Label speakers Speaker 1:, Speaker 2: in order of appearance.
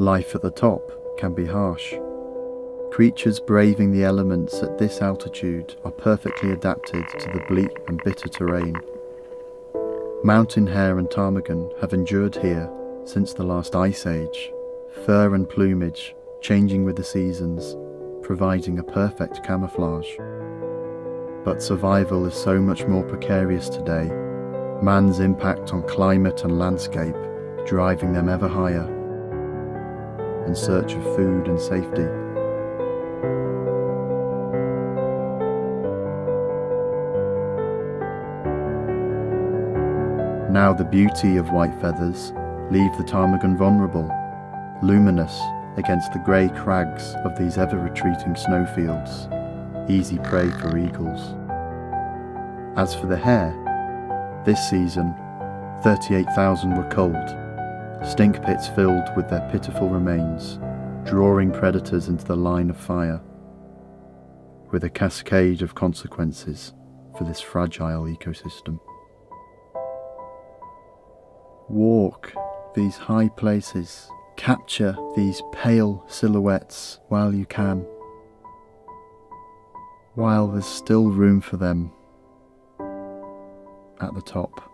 Speaker 1: Life at the top can be harsh. Creatures braving the elements at this altitude are perfectly adapted to the bleak and bitter terrain. Mountain hare and ptarmigan have endured here since the last ice age, fur and plumage changing with the seasons, providing a perfect camouflage. But survival is so much more precarious today, man's impact on climate and landscape driving them ever higher in search of food and safety. Now the beauty of white feathers leave the ptarmigan vulnerable, luminous against the grey crags of these ever-retreating snowfields, easy prey for eagles. As for the hare, this season 38,000 were culled, stink pits filled with their pitiful remains, drawing predators into the line of fire, with a cascade of consequences for this fragile ecosystem. Walk these high places, capture these pale silhouettes while you can, while there's still room for them at the top.